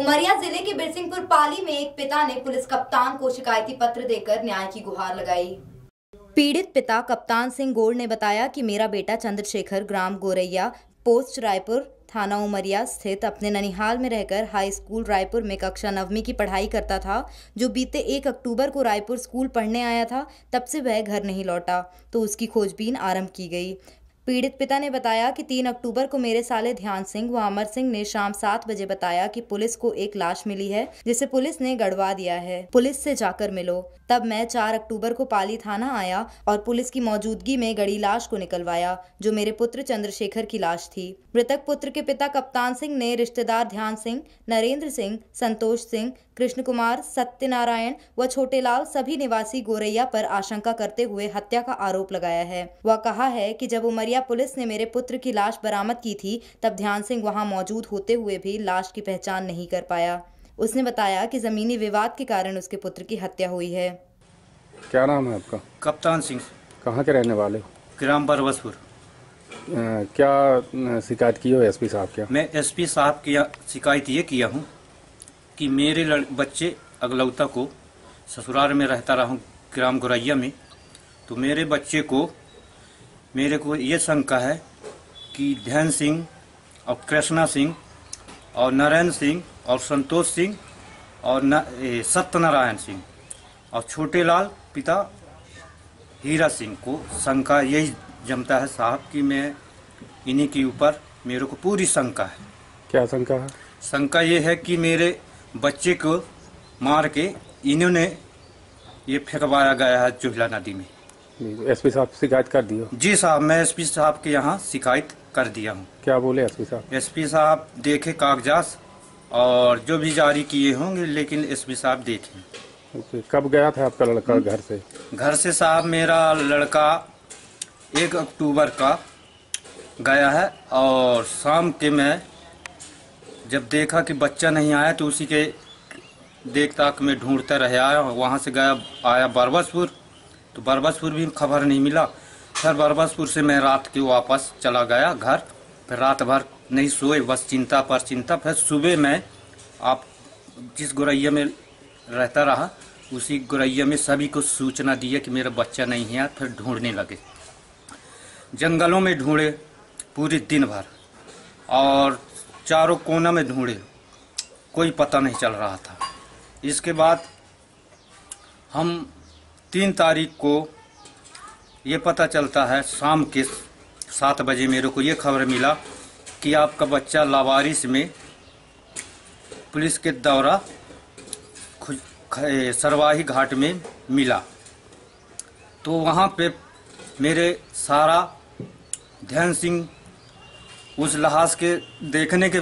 उमरिया ज़िले के बिरसिंहपुर पाली में एक पिता ने पुलिस कप्तान को शिकायती पत्र देकर न्याय की गुहार लगाई। पीड़ित पिता कप्तान सिंह गोड़ ने बताया कि मेरा बेटा चंद्रशेखर ग्राम गोरैया, पोस्ट रायपुर थाना उमरिया स्थित अपने ननिहाल में रहकर हाई स्कूल रायपुर में कक्षा नवमी की पढ़ाई करता था, जो बीते एक अक्टूबर को रायपुर स्कूल पढ़ने आया था, तब से वह घर नहीं लौटा तो उसकी खोजबीन आरंभ की गई। पीड़ित पिता ने बताया कि तीन अक्टूबर को मेरे साले ध्यान सिंह व अमर सिंह ने शाम सात बजे बताया कि पुलिस को एक लाश मिली है, जिसे पुलिस ने गड़वा दिया है। पुलिस से जाकर मिलो। तब मैं चार अक्टूबर को पाली थाना आया और पुलिस की मौजूदगी में गड़ी लाश को निकलवाया, जो मेरे पुत्र चंद्रशेखर की लाश थी। मृतक पुत्र के पिता कप्तान सिंह ने रिश्तेदार ध्यान सिंह, नरेंद्र सिंह, संतोष सिंह कृष्ण कुमार सत्यनारायण व छोटेलाल सभी निवासी गोरैया पर आशंका करते हुए हत्या का आरोप लगाया है। वह कहा है कि जब उमरिया पुलिस ने मेरे पुत्र की लाश बरामद की थी तब ध्यान सिंह वहाँ मौजूद होते हुए भी लाश की पहचान नहीं कर पाया। उसने बताया कि जमीनी विवाद के कारण उसके पुत्र की हत्या हुई है। क्या नाम है आपका? कप्तान सिंह। कहाँ के रहने वाले हो? ग्राम बरबसपुर अ, क्या शिकायत की हो एसपी साहब क्या मैं एसपी साहब की शिकायत ये किया हूँ कि मेरे बच्चे अगलौता को ससुराल में रहता रहा हूँ ग्राम गुरैया में तो मेरे बच्चे को मेरे को ये शंका है कि ध्यान सिंह और कृष्णा सिंह और नरेंद्र सिंह और संतोष सिंह और न, सत्यनारायण सिंह और छोटे लाल पिता हीरा सिंह को शंका यही जमता है साहब कि मैं इन्हीं के ऊपर मेरे को पूरी शंका है। क्या शंका है? शंका ये है कि मेरे बच्चे को मार के इन्होंने ये फेंकवाया गया है चूल्हा नदी में। एसपी साहब शिकायत कर दियो जी साहब मैं एसपी साहब के यहाँ शिकायत कर दिया हूँ। क्या बोले एसपी साहब? एसपी साहब देखे कागजात और जो भी जारी किए होंगे लेकिन एसपी साहब देखें। कब गया था आपका लड़का घर से? घर से साहब मेरा लड़का एक अक्टूबर का गया है और शाम के मैं जब देखा कि बच्चा नहीं आया तो उसी के देख ताक में ढूंढते रहे आया। वहाँ से गया आया बरबसपुर। तो बरबसपुर भी खबर नहीं मिला। फिर बरबसपुर से मैं रात के वापस चला गया घर। फिर रात भर नहीं सोए, बस चिंता पर चिंता। फिर सुबह मैं आप जिस गुरैया में रहता रहा, उसी गुरैया में सभी को सूचना दी कि मेरा बच्चा नहीं है, फिर ढूँढने लगे। जंगलों में ढूंढे पूरे दिन भर और चारों कोना में ढूंढे, कोई पता नहीं चल रहा था। इसके बाद हम तीन तारीख को ये पता चलता है शाम के सात बजे मेरे को ये खबर मिला कि आपका बच्चा लावारिस में पुलिस के दौरा सरवाही घाट में मिला। तो वहाँ पे मेरे सारा ध्यान सिंह उस लिहाज के देखने के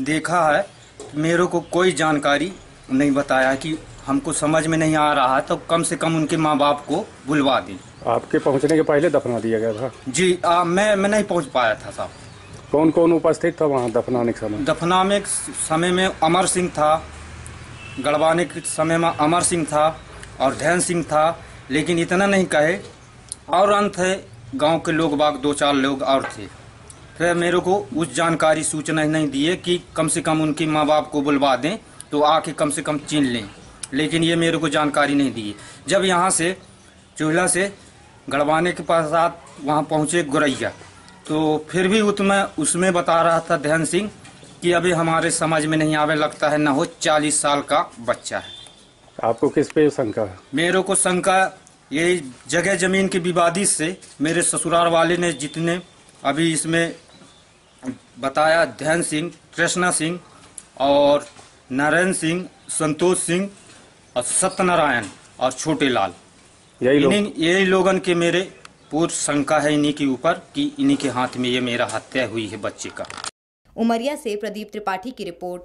देखा है, मेरे को कोई जानकारी नहीं बताया कि हमको समझ में नहीं आ रहा है तो कम से कम उनके माँ बाप को बुलवा दें। आपके पहुँचने के पहले दफना दिया गया था? जी आ, मैं मैं नहीं पहुँच पाया था साहब। कौन कौन उपस्थित था वहाँ दफनाने के समय? दफना में समय में अमर सिंह था गड़वाने के समय में अमर सिंह था और ध्यान सिंह था लेकिन इतना नहीं कहे और अंत है गाँव के लोग बाग दो चार लोग और थे। फिर मेरे को उस जानकारी सूचना नहीं दिए कि कम से कम उनके माँ बाप को बुलवा दें तो आके कम से कम चिन लें। लेकिन ये मेरे को जानकारी नहीं दी। जब यहाँ से चूल्हा से गड़वाने के पश्चात वहाँ पहुँचे गुरैया तो फिर भी उसमें उसमें बता रहा था ध्यान सिंह कि अभी हमारे समझ में नहीं आवे लगता है न हो चालीस साल का बच्चा है। आपको किस पे शंका है? मेरे को शंका ये जगह ज़मीन के विवादित से मेरे ससुराल वाले ने जितने अभी इसमें बताया ध्यान सिंह कृष्णा सिंह और नारायण सिंह संतोष सिंह और सत्यनारायण और छोटे लाल यही लोग। यही लोगन के मेरे पूर्व शंका है इन्हीं के ऊपर कि इन्हीं के हाथ में ये मेरा हत्या हुई है बच्चे का। उमरिया से प्रदीप त्रिपाठी की रिपोर्ट।